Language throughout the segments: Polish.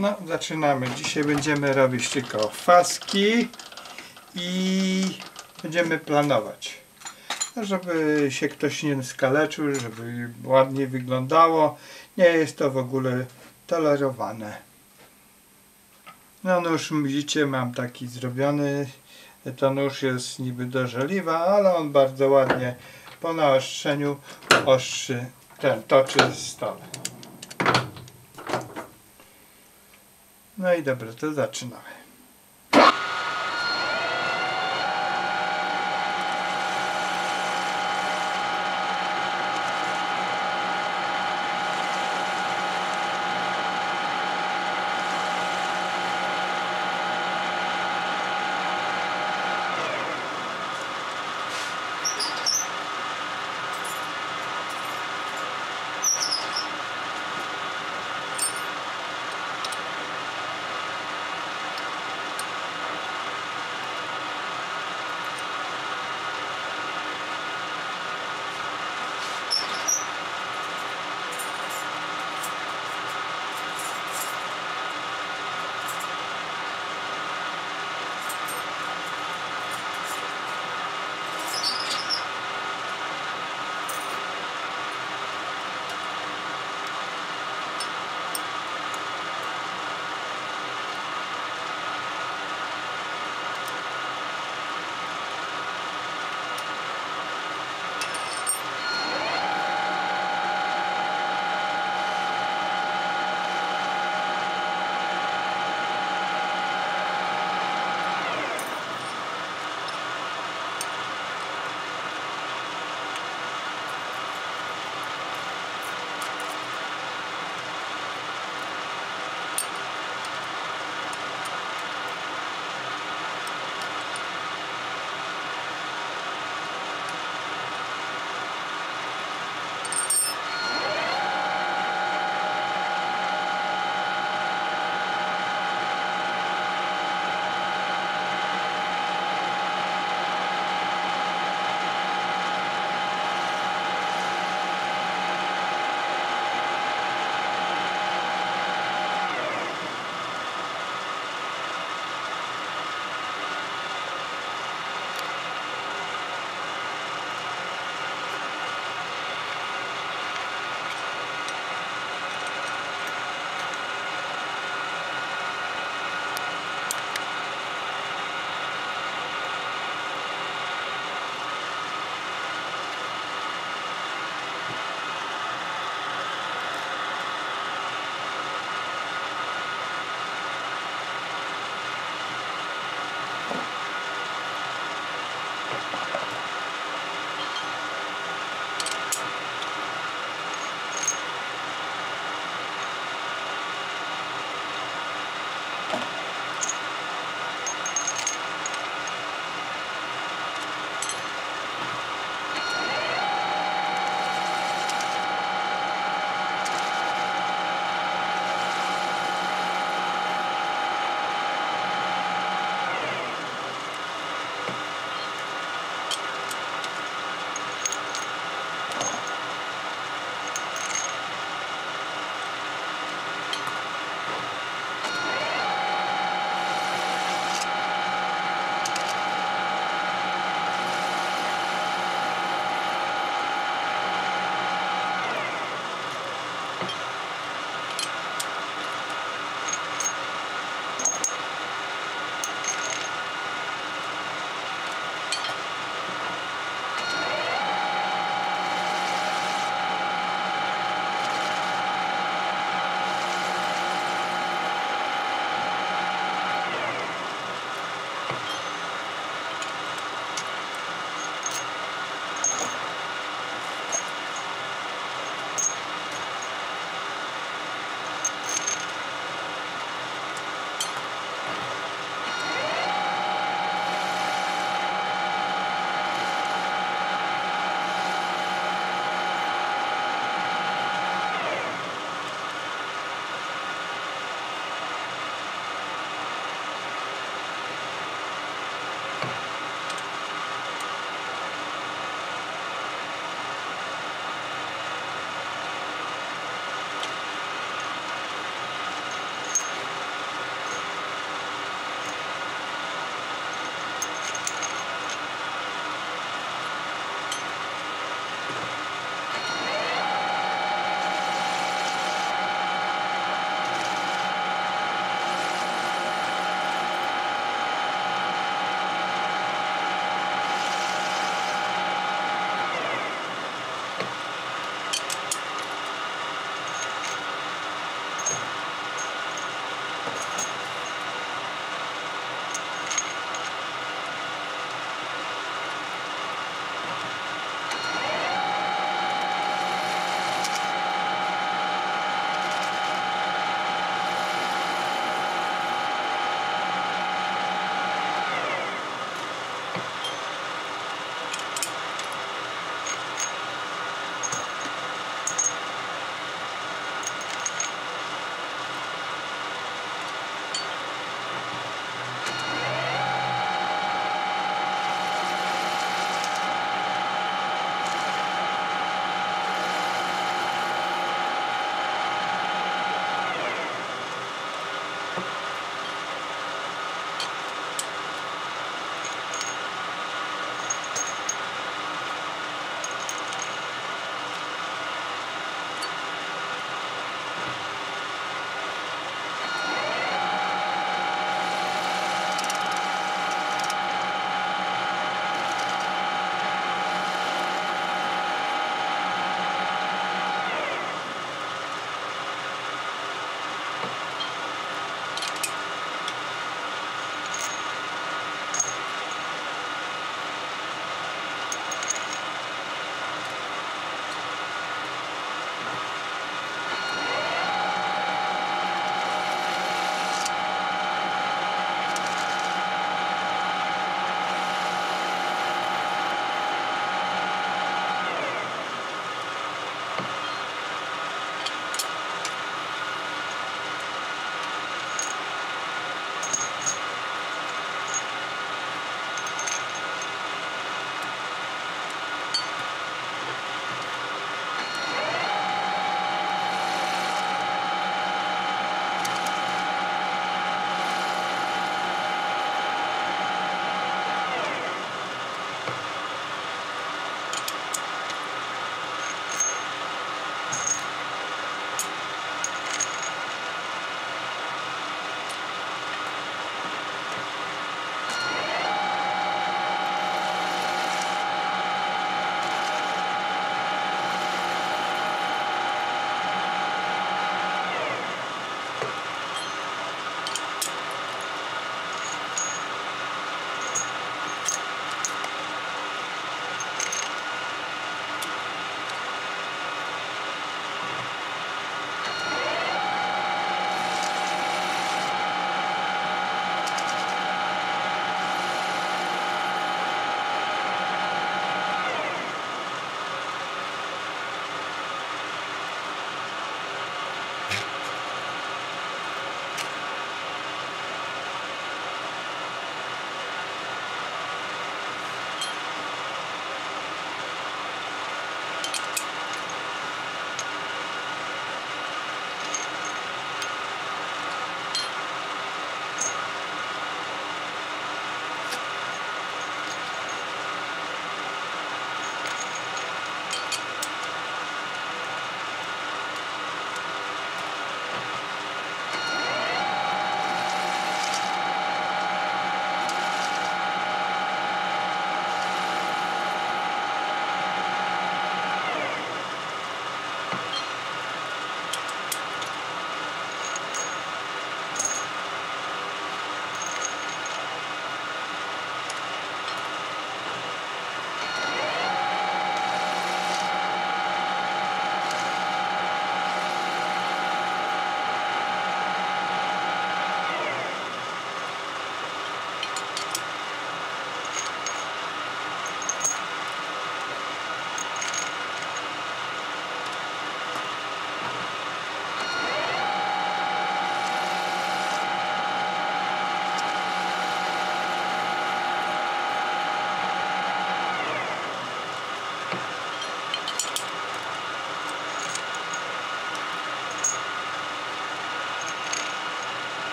No, zaczynamy. Dzisiaj będziemy robić tylko faski i będziemy planować. No, żeby się ktoś nie skaleczył, żeby ładnie wyglądało. Nie jest to w ogóle tolerowane. No nóż widzicie, mam taki zrobiony. To nóż jest niby do żeliwa, ale on bardzo ładnie po naostrzeniu ostrzy ten toczy stole. No i dobra, to zaczynamy.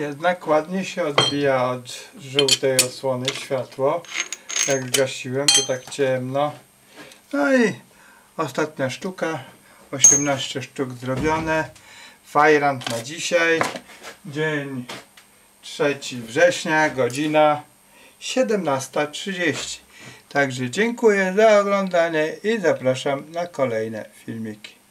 Jednak ładnie się odbija od żółtej osłony światło. Jak zgasiłem, to tak ciemno. No i ostatnia sztuka. 18 sztuk zrobione. Fajrant na dzisiaj. Dzień 3 września, godzina 17.30. Także dziękuję za oglądanie i zapraszam na kolejne filmiki.